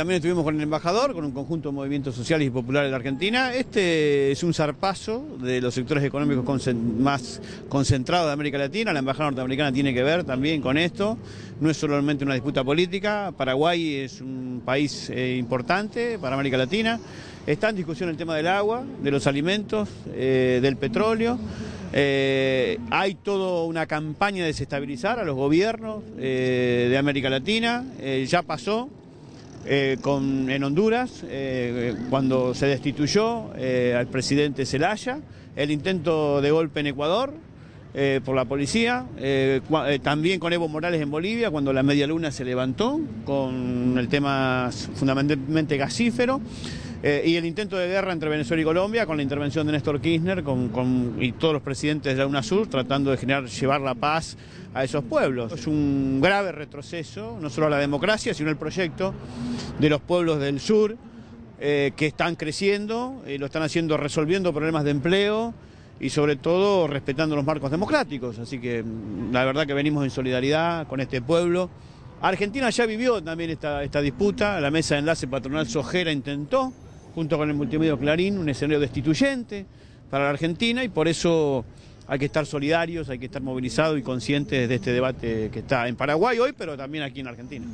También estuvimos con el embajador, con un conjunto de movimientos sociales y populares de Argentina. Este es un zarpazo de los sectores económicos más concentrados de América Latina. La embajada norteamericana tiene que ver también con esto. No es solamente una disputa política. Paraguay es un país eh, importante para América Latina. Está en discusión el tema del agua, de los alimentos, eh, del petróleo. Eh, hay toda una campaña de desestabilizar a los gobiernos de América Latina. ya pasó, eh, con, en Honduras, eh, cuando se destituyó eh, al presidente Zelaya, el intento de golpe en Ecuador por la policía, también con Evo Morales en Bolivia, cuando la media luna se levantó con el tema fundamentalmente gasífero. Eh, y el intento de guerra entre Venezuela y Colombia con la intervención de Néstor Kirchner y todos los presidentes de la UNASUR tratando de generar, llevar la paz a esos pueblos. Es un grave retroceso, no solo a la democracia, sino al proyecto de los pueblos del sur eh, que están creciendo, y lo están haciendo resolviendo problemas de empleo y sobre todo respetando los marcos democráticos. Así que mm, la verdad que venimos en solidaridad con este pueblo. Argentina ya vivió también esta, esta disputa, la mesa de enlace patronal Sojera intentó, junto con el multimedio Clarín, un escenario destituyente para la Argentina y por eso hay que estar solidarios, hay que estar movilizados y conscientes de este debate que está en Paraguay hoy, pero también aquí en Argentina.